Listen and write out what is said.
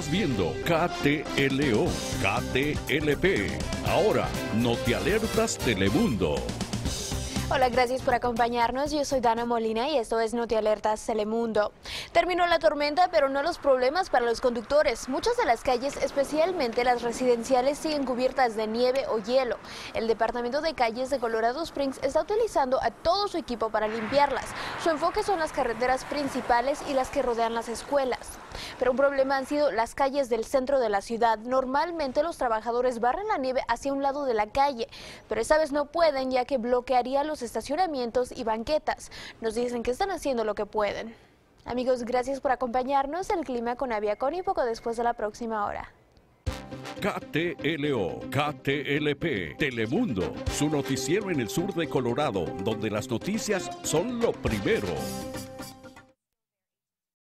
Estás viendo KTLO, KTLP. Ahora, te alertas Telemundo. Hola, gracias por acompañarnos. Yo soy Dana Molina y esto es Noti Alertas Telemundo. Terminó la tormenta, pero no los problemas para los conductores. Muchas de las calles, especialmente las residenciales, siguen cubiertas de nieve o hielo. El Departamento de Calles de Colorado Springs está utilizando a todo su equipo para limpiarlas. Su enfoque son las carreteras principales y las que rodean las escuelas. Pero un problema han sido las calles del centro de la ciudad. Normalmente los trabajadores barren la nieve hacia un lado de la calle, pero esta vez no pueden ya que bloquearía los estacionamientos y banquetas. Nos dicen que están haciendo lo que pueden. Amigos, gracias por acompañarnos. El clima con Aviacón y poco después de la próxima hora. KTLO, KTLP, Telemundo, su noticiero en el sur de Colorado, donde las noticias son lo primero.